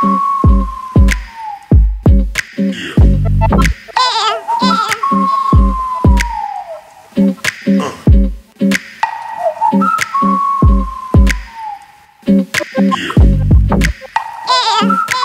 Yeah. Uh.